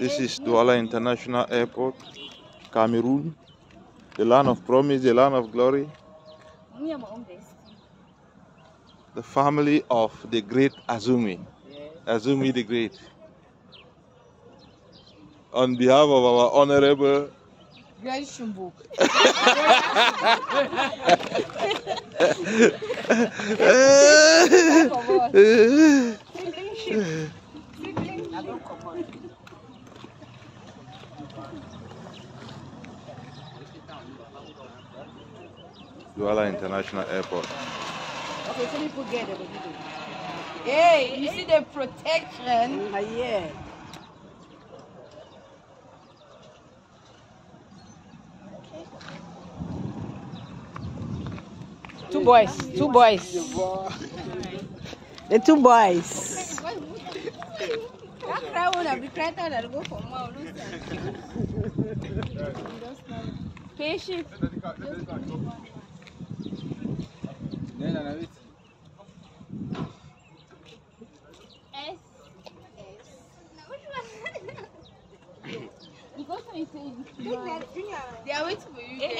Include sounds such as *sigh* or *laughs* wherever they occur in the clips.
This is Douala International Airport, Cameroon, the land of promise, the land of glory. The family of the great Azumi, Azumi the Great. On behalf of our honorable. *laughs* Douala International Airport. Okay, so people get it. Hey, you see the protection? Ah, yeah. Two boys, two boys. The two boys. Patient. They are waiting for you.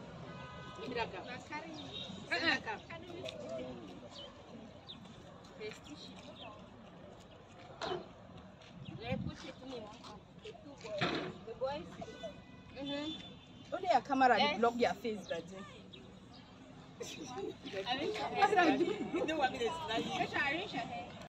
Mm-hmm. Only a camera yes. block your face, Daddy. I mean, *laughs*